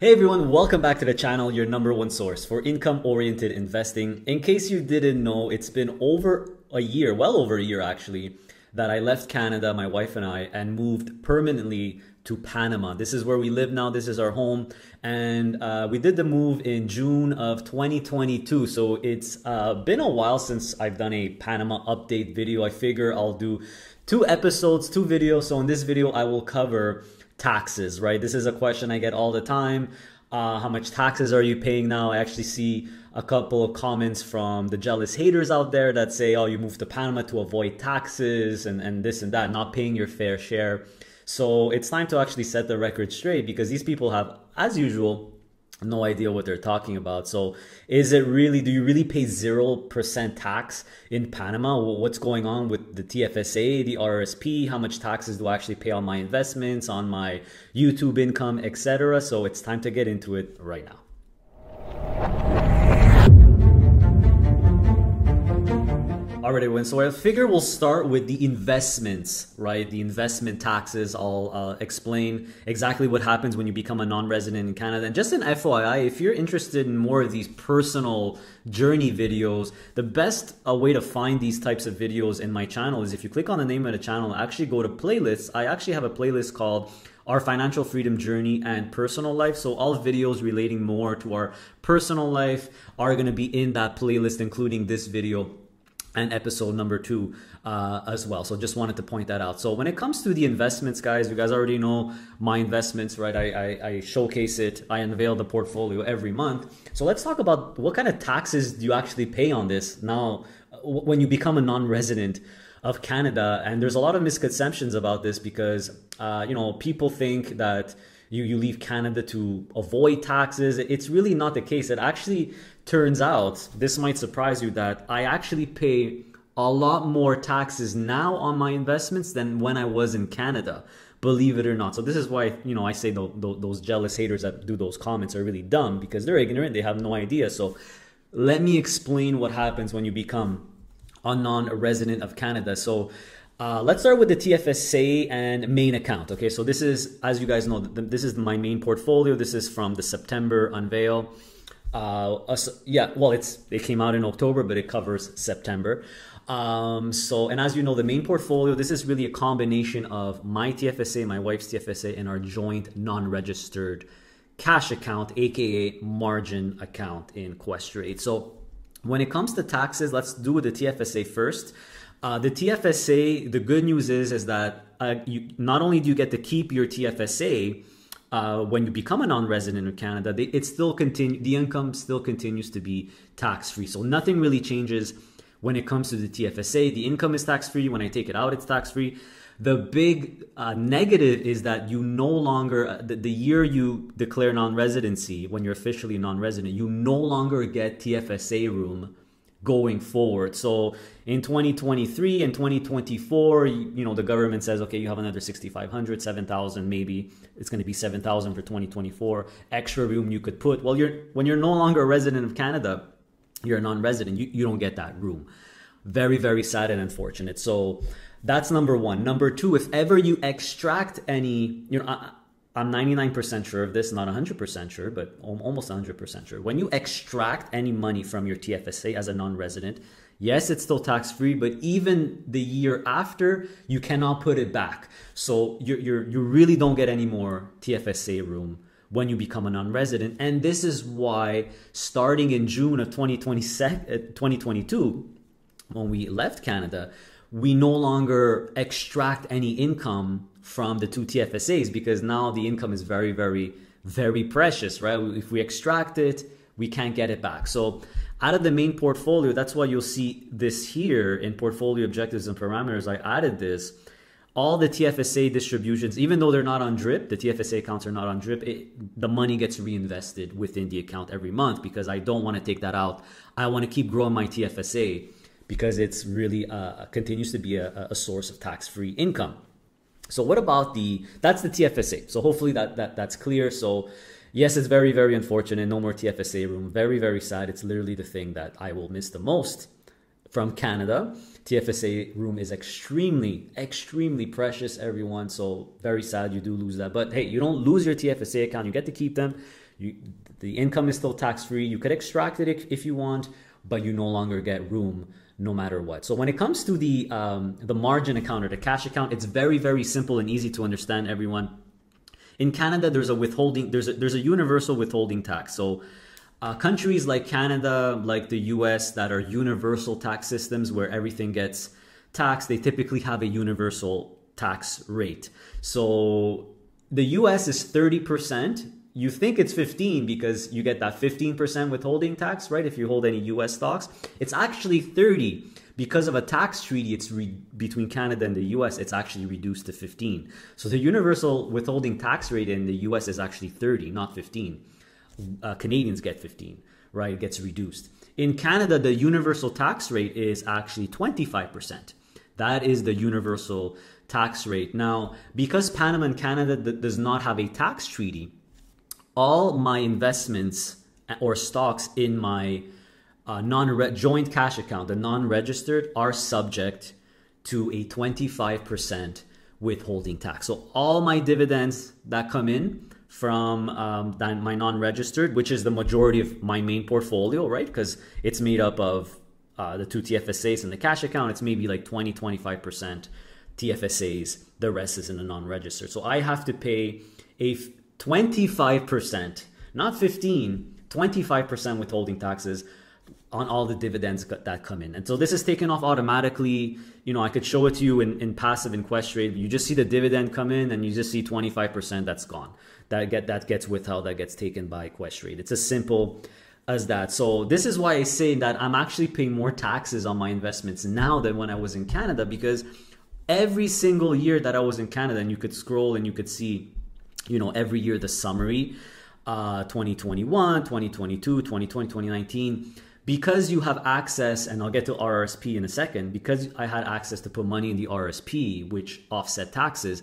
Hey everyone, welcome back to the channel, your number one source for income oriented investing. In case you didn't know, it's been over a year, well over a year actually, that I left Canada, my wife and I, and moved permanently to Panama. This is where we live now, this is our home. And uh, we did the move in June of 2022. So it's uh, been a while since I've done a Panama update video. I figure I'll do two episodes, two videos. So in this video, I will cover taxes, right? This is a question I get all the time. Uh, how much taxes are you paying now? I actually see a couple of comments from the jealous haters out there that say, oh, you moved to Panama to avoid taxes and, and this and that, not paying your fair share. So it's time to actually set the record straight because these people have, as usual, no idea what they're talking about. So, is it really, do you really pay 0% tax in Panama? What's going on with the TFSA, the RSP? How much taxes do I actually pay on my investments, on my YouTube income, etc.? So, it's time to get into it right now. Alright, everyone. So I figure we'll start with the investments, right? The investment taxes. I'll uh, explain exactly what happens when you become a non-resident in Canada. And just an FYI, if you're interested in more of these personal journey videos, the best uh, way to find these types of videos in my channel is if you click on the name of the channel, actually go to playlists. I actually have a playlist called our financial freedom journey and personal life. So all videos relating more to our personal life are going to be in that playlist, including this video and episode number two uh, as well. So just wanted to point that out. So when it comes to the investments, guys, you guys already know my investments, right? I, I, I, showcase it. I unveil the portfolio every month. So let's talk about what kind of taxes do you actually pay on this now when you become a non-resident of Canada. And there's a lot of misconceptions about this because, uh, you know, people think that you, you leave Canada to avoid taxes. It's really not the case. It actually turns out, this might surprise you, that I actually pay a lot more taxes now on my investments than when I was in Canada. Believe it or not. So this is why you know I say the, the, those jealous haters that do those comments are really dumb because they're ignorant. They have no idea. So let me explain what happens when you become a non-resident of Canada. So uh, let's start with the TFSA and main account. Okay, so this is, as you guys know, this is my main portfolio. This is from the September unveil. Uh, yeah, well, it's it came out in October, but it covers September. Um, so, and as you know, the main portfolio, this is really a combination of my TFSA, my wife's TFSA, and our joint non-registered cash account, aka margin account in Questrade. So, when it comes to taxes, let's do the TFSA first. Uh, the TFSA, the good news is is that uh, you not only do you get to keep your TFSA uh, when you become a non-resident of Canada, they, it still continue the income still continues to be tax free. So nothing really changes when it comes to the TFSA. The income is tax free. When I take it out, it's tax free. The big uh, negative is that you no longer, uh, the, the year you declare non residency, when you're officially non resident, you no longer get TFSA room going forward. So in 2023 and 2024, you, know, the government says, okay, you have another 6,500, 7,000, maybe it's going to be 7,000 for 2024. Extra room you could put. Well, you're when you're no longer a resident of Canada, you're a non-resident. You, you don't get that room. Very, very sad and unfortunate. So that's number one. Number two, if ever you extract any, you know, I, I'm 99% sure of this, not 100% sure, but almost 100% sure. When you extract any money from your TFSA as a non resident, yes, it's still tax free, but even the year after, you cannot put it back. So you you you really don't get any more TFSA room when you become a non resident. And this is why, starting in June of 2022, uh, when we left Canada, we no longer extract any income from the two TFSAs because now the income is very, very, very precious, right? If we extract it, we can't get it back. So out of the main portfolio, that's why you'll see this here in portfolio objectives and parameters. I added this. All the TFSA distributions, even though they're not on drip, the TFSA accounts are not on drip, it, the money gets reinvested within the account every month because I don't want to take that out. I want to keep growing my TFSA because it's really uh, continues to be a, a source of tax-free income. So what about the, that's the TFSA. So hopefully that, that that's clear. So yes, it's very, very unfortunate. No more TFSA room. Very, very sad. It's literally the thing that I will miss the most from Canada. TFSA room is extremely, extremely precious, everyone. So very sad you do lose that. But hey, you don't lose your TFSA account. You get to keep them. You, the income is still tax free. You could extract it if, if you want, but you no longer get room no matter what. So when it comes to the um, the margin account or the cash account, it's very very simple and easy to understand. Everyone in Canada, there's a withholding. There's a, there's a universal withholding tax. So uh, countries like Canada, like the US, that are universal tax systems where everything gets taxed, they typically have a universal tax rate. So the US is 30%. You think it's 15 because you get that 15% withholding tax, right? If you hold any US stocks, it's actually 30 because of a tax treaty it's re- between Canada and the US it's actually reduced to 15 so the universal withholding tax rate in the US is actually 30 not 15 uh, Canadians get 15, right? It gets reduced. In Canada, the universal tax rate is actually 25%. That is the universal tax rate. Now, because Panama and Canada th- does not have a tax treaty, all my investments or stocks in my uh, non joint cash account, the non-registered, are subject to a 25% withholding tax. So all my dividends that come in from um, my non-registered, which is the majority of my main portfolio, right? Because it's made up of uh, the two TFSAs and the cash account. It's maybe like 20, 25% TFSAs. The rest is in the non-registered. So I have to pay a 25%, not 15, 25% withholding taxes on all the dividends that come in. And so this is taken off automatically. You know, I could show it to you in, in Passiv in Questrade. You just see the dividend come in and you just see 25% that's gone. That get that gets withheld, that gets taken by Questrade. It's as simple as that. So this is why I say that I'm actually paying more taxes on my investments now than when I was in Canada because every single year that I was in Canada and you could scroll and you could see, you know, every year the summary, uh, 2021, 2022, 2020, 2019 because you have access, and I'll get to RRSP in a second, because I had access to put money in the RSP, which offset taxes,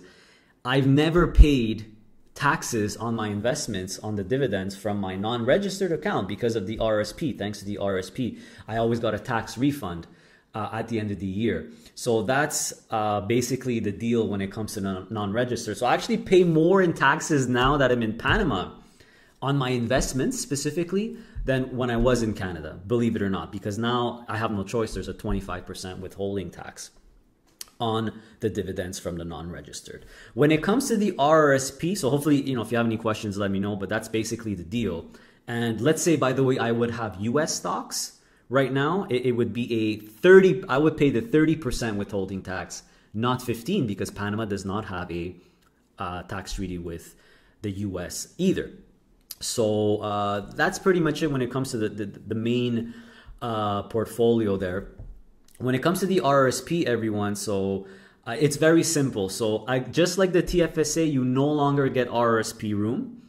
I've never paid taxes on my investments on the dividends from my non registered account because of the RSP. Thanks to the RSP, I always got a tax refund. Uh, at the end of the year. So that's uh, basically the deal when it comes to non registered. So I actually pay more in taxes now that I'm in Panama on my investments specifically than when I was in Canada, believe it or not, because now I have no choice. There's a 25% withholding tax on the dividends from the non-registered. When it comes to the RRSP, so hopefully, you know, if you have any questions, let me know, but that's basically the deal. And let's say, by the way, I would have US stocks right now, it, it would be a 30, I would pay the 30% withholding tax, not 15, because Panama does not have a uh, tax treaty with the US either. So uh, that's pretty much it when it comes to the, the, the main uh, portfolio there. When it comes to the RSP, everyone, so uh, it's very simple. So I just like the TFSA, you no longer get RSP room.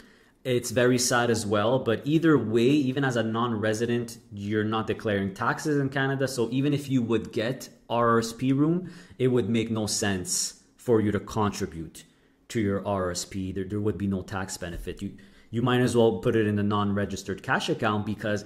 It's very sad as well, but either way, even as a non-resident, you're not declaring taxes in Canada. So even if you would get RSP room, it would make no sense for you to contribute to your RSP. There, there would be no tax benefit. You you might as well put it in a non-registered cash account because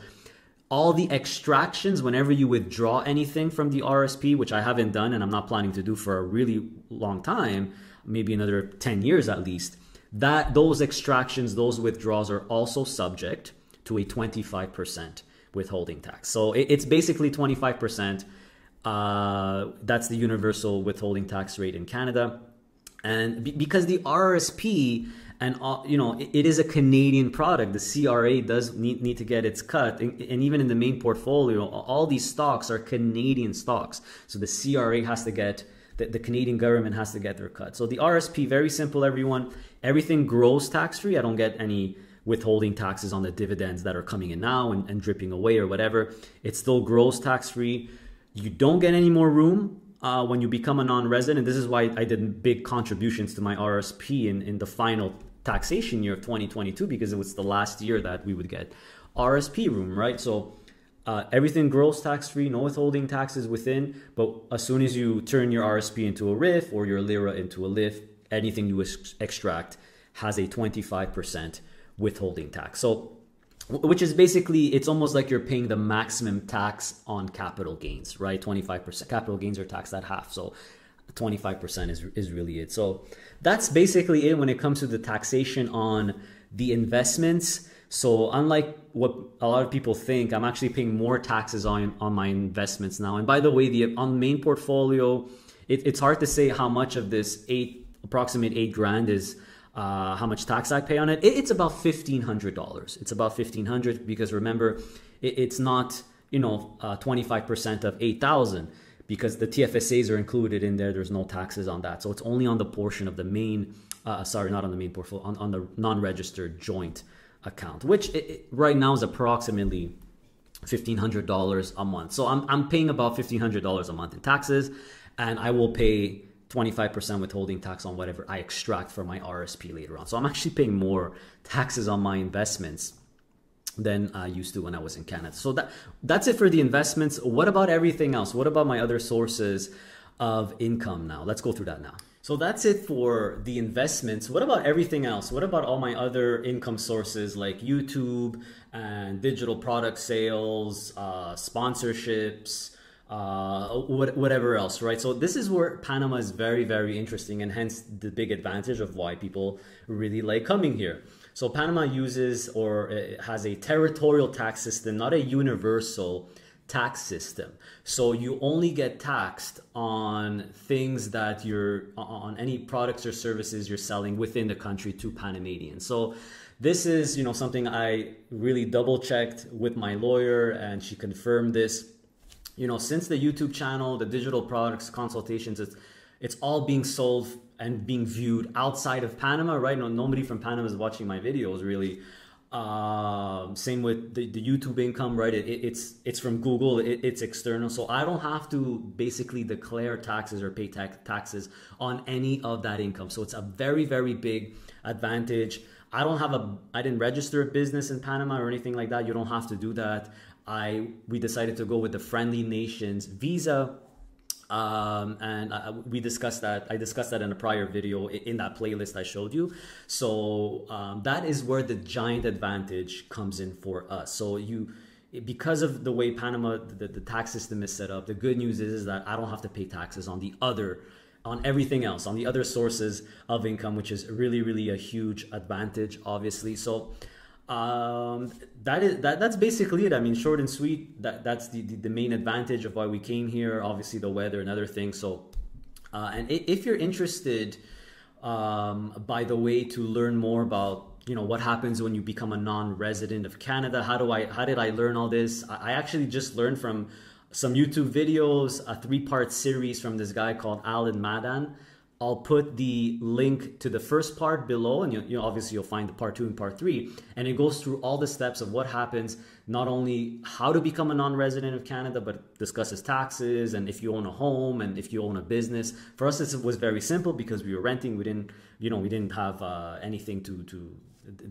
all the extractions whenever you withdraw anything from the RSP, which I haven't done and I'm not planning to do for a really long time, maybe another 10 years at least, that those extractions, those withdrawals are also subject to a 25% withholding tax. So it's basically 25%. Uh, that's the universal withholding tax rate in Canada. And because the RSP and uh, you know it is a Canadian product. The CRA does need, need to get its cut, and, and, even in the main portfolio, all these stocks are Canadian stocks. So the CRA has to get the Canadian government has to get their cut. So the RSP, very simple, everyone. Everything grows tax free. I don't get any withholding taxes on the dividends that are coming in now and, and dripping away or whatever. It still grows tax free. You don't get any more room uh, when you become a non-resident. This is why I did big contributions to my RSP in, in the final taxation year of 2022 because it was the last year that we would get RSP room, right? So uh, everything grows tax free, no withholding taxes within. But as soon as you turn your RSP into a RRIF or your LIRA into a LIF, anything you ex- extract has a 25% withholding tax. So which is basically it's almost like you're paying the maximum tax on capital gains, right? 25% capital gains are taxed at half. So 25% is is really it. So that's basically it when it comes to the taxation on the investments. So unlike what a lot of people think, I'm actually paying more taxes on on my investments now. And by the way, the on main portfolio, it, it's hard to say how much of this eight approximate eight grand is uh, how much tax I pay on it. it it's about fifteen hundred dollars. It's about fifteen hundred because remember, it, it's not you know twenty five percent of eight thousand because the TFSAs are included in there. There's no taxes on that, so it's only on the portion of the main. Uh, sorry, not on the main portfolio, on, on the non-registered joint account, which it, it, right now is approximately $1,500 a month. So I'm, I'm paying about $1,500 a month in taxes, and I will pay 25% withholding tax on whatever I extract from my RSP later on. So I'm actually paying more taxes on my investments than I used to when I was in Canada. So that that's it for the investments. What about everything else? What about my other sources of income now? Let's go through that now. So that's it for the investments. What about everything else? What about all my other income sources like YouTube and digital product sales, uh, sponsorships, uh, whatever else, right? So this is where Panama is very, very interesting, and hence the big advantage of why people really like coming here. So Panama uses or uh, has a territorial tax system, not a universal tax system. So you only get taxed on things that you're on any products or services you're selling within the country to Panamanians. So this is, you know, something I really double checked with my lawyer and she confirmed this you know, since the YouTube channel, the digital products consultations, it's it's all being sold and being viewed outside of Panama, right? No, nobody from Panama is watching my videos really. Uh, same with the, the YouTube income, right? It, it, it's it's from Google, it, it's external, so I don't have to basically declare taxes or pay tax, taxes on any of that income. So it's a very very big advantage. I don't have a I didn't register a business in Panama or anything like that. You don't have to do that. I we decided to go with the friendly nations visa. Um, and I, we discussed that. I discussed that in a prior video in that playlist I showed you. So um, that is where the giant advantage comes in for us. So you, because of the way Panama the, the tax system is set up, the good news is, is that I don't have to pay taxes on the other on everything else, on the other sources of income, which is really, really a huge advantage, obviously. So um, that is that that's basically it. I mean, short and sweet. That that's the, the, the main advantage of why we came here. Obviously, the weather and other things. So, uh, and if you're interested, um, by the way, to learn more about you know what happens when you become a non-resident of Canada. How do I? How did I learn all this? I, I actually just learned from some YouTube videos, a three-part series from this guy called Allan Madan. I'll put the link to the first part below, and you, you know, obviously you'll find the part two and part three. And it goes through all the steps of what happens, not only how to become a non-resident of Canada, but discusses taxes and if you own a home and if you own a business. For us, it was very simple because we were renting. We didn't, you know, we didn't have uh, anything to to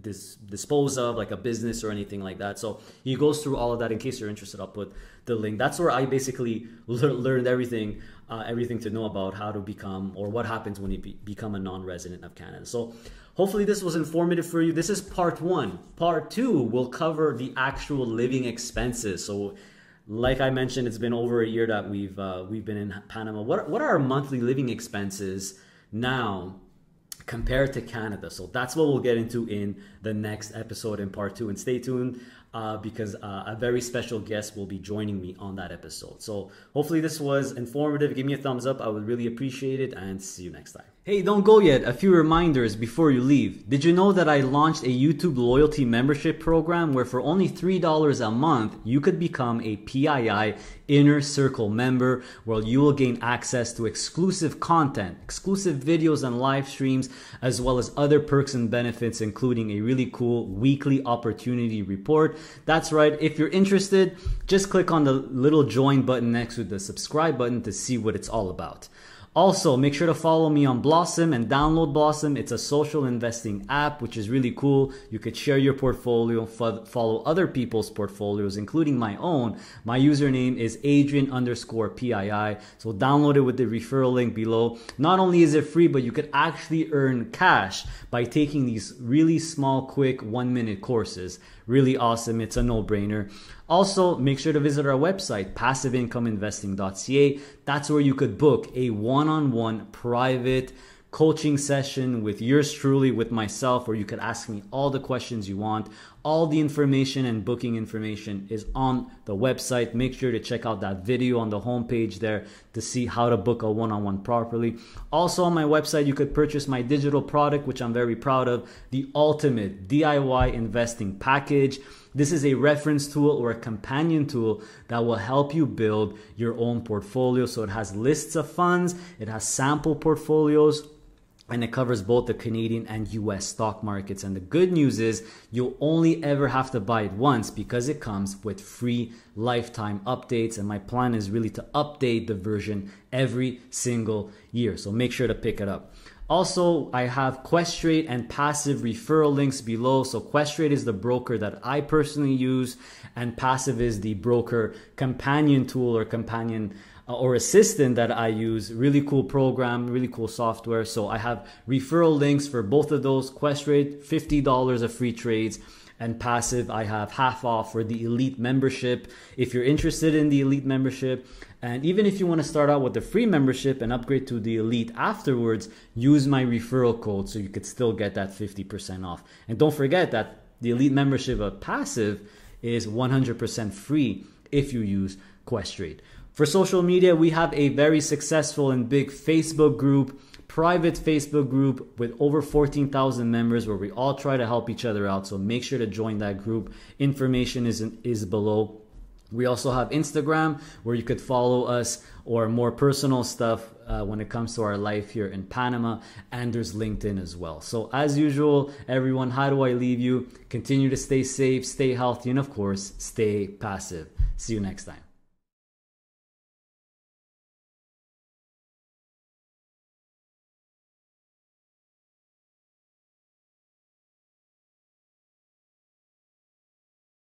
dis- dispose of, like a business or anything like that. So he goes through all of that. In case you're interested, I'll put the link. That's where I basically le- learned everything, uh, everything to know about how to become or what happens when you be- become a non-resident of Canada. So hopefully this was informative for you. This is part one. Part two will cover the actual living expenses. So like I mentioned, it's been over a year that we've uh, we've been in Panama. What what are our monthly living expenses now? Compared to Canada. So that's what we'll get into in the next episode in part two. And stay tuned uh, because uh, a very special guest will be joining me on that episode. So hopefully this was informative. Give me a thumbs up. I would really appreciate it. And see you next time. Hey, don't go yet. A few reminders before you leave. Did you know that I launched a YouTube loyalty membership program where for only $3 a month, you could become a PII Inner Circle member where you will gain access to exclusive content, exclusive videos and live streams, as well as other perks and benefits, including a really cool weekly opportunity report. That's right. If you're interested, just click on the little join button next to the subscribe button to see what it's all about. Also, make sure to follow me on Blossom and download Blossom. It's a social investing app, which is really cool. You could share your portfolio, follow other people's portfolios, including my own. My username is Adrian underscore PII. So download it with the referral link below. Not only is it free, but you could actually earn cash by taking these really small, quick one minute courses. Really awesome. It's a no brainer. Also, make sure to visit our website, passiveincomeinvesting.ca. That's where you could book a one on one private coaching session with yours truly, with myself, where you could ask me all the questions you want. All the information and booking information is on the website. Make sure to check out that video on the homepage there to see how to book a one on one properly. Also, on my website, you could purchase my digital product, which I'm very proud of the ultimate DIY investing package. This is a reference tool or a companion tool that will help you build your own portfolio. So it has lists of funds, it has sample portfolios, and it covers both the Canadian and US stock markets. And the good news is you'll only ever have to buy it once because it comes with free lifetime updates. And my plan is really to update the version every single year. So make sure to pick it up. Also, I have Questrade and Passiv referral links below. So Questrade is the broker that I personally use and Passiv is the broker companion tool or companion Uh, or assistant that I use. Really cool program, really cool software. So I have referral links for both of those. Questrade, $50 of free trades and Passiv i have half off for the elite membership if you're interested in the elite membership and even if you want to start out with the free membership and upgrade to the elite afterwards use my referral code so you could still get that 50% off and don't forget that the elite membership of Passiv is 100% free if you use questrade for social media we have a very successful and big facebook group private Facebook group with over 14,000 members where we all try to help each other out. So make sure to join that group. Information is, is below. We also have Instagram where you could follow us or more personal stuff uh, when it comes to our life here in Panama. And there's LinkedIn as well. So, as usual, everyone, how do I leave you? Continue to stay safe, stay healthy, and of course, stay passive. See you next time.